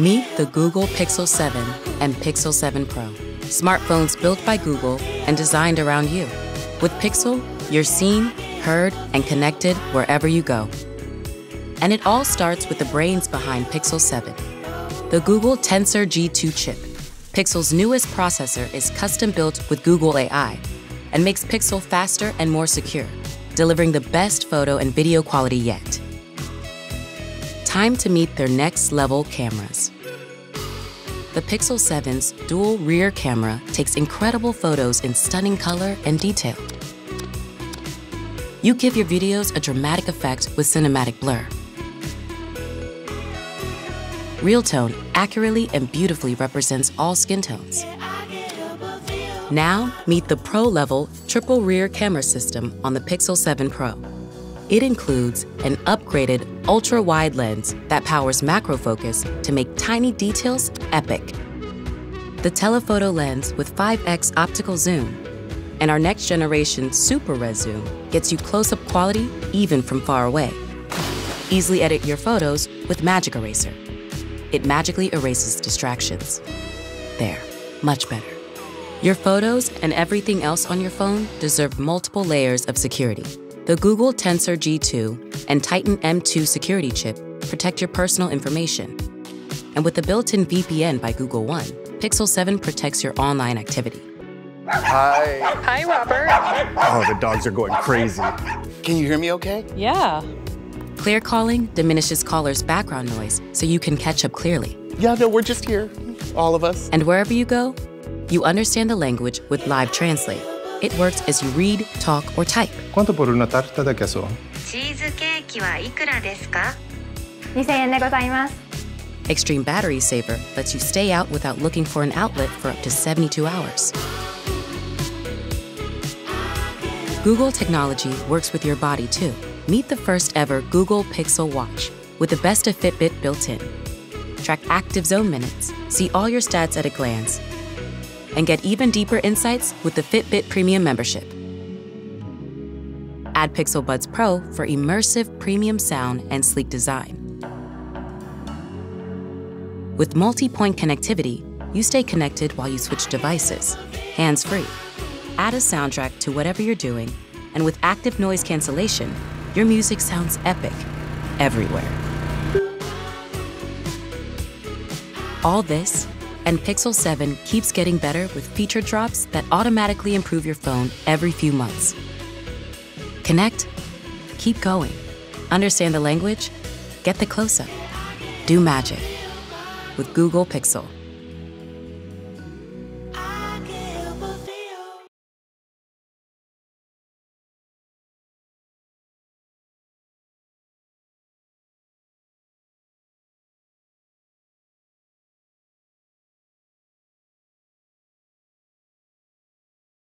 Meet the Google Pixel 7 and Pixel 7 Pro, smartphones built by Google and designed around you. With Pixel, you're seen, heard, and connected wherever you go. And it all starts with the brains behind Pixel 7. The Google Tensor G2 chip. Pixel's newest processor is custom built with Google AI and makes Pixel faster and more secure, delivering the best photo and video quality yet time to meet their next level cameras. The Pixel 7's dual rear camera takes incredible photos in stunning color and detail. You give your videos a dramatic effect with cinematic blur. Real Tone accurately and beautifully represents all skin tones. Now, meet the pro level triple rear camera system on the Pixel 7 Pro. It includes an upgraded ultra wide lens that powers macro focus to make tiny details epic. The telephoto lens with 5x optical zoom and our next generation super res zoom gets you close up quality even from far away. Easily edit your photos with Magic Eraser. It magically erases distractions. There, much better. Your photos and everything else on your phone deserve multiple layers of security. The Google Tensor G2 and Titan M2 security chip protect your personal information. And with the built-in VPN by Google One, Pixel 7 protects your online activity. Hi. Hi, Robert. Oh, the dogs are going crazy. Can you hear me okay? Yeah. Clear calling diminishes callers' background noise so you can catch up clearly. Yeah, no, we're just here. All of us. And wherever you go, you understand the language with Live Translate. It works as you read, talk, or type. ¿Cuánto por una tarta de queso? チーズケーキはいくらですか2000円でございます Extreme Battery Saver lets you stay out without looking for an outlet for up to 72 hours. Google technology works with your body too. Meet the first ever Google Pixel Watch with the best of Fitbit built in. Track active zone minutes, see all your stats at a glance, and get even deeper insights with the Fitbit Premium membership. Add Pixel Buds Pro for immersive premium sound and sleek design. With multi point connectivity, you stay connected while you switch devices, hands free. Add a soundtrack to whatever you're doing, and with active noise cancellation, your music sounds epic everywhere. All this and Pixel 7 keeps getting better with feature drops that automatically improve your phone every few months. Connect, keep going, understand the language, get the close up, do magic. With Google Pixel.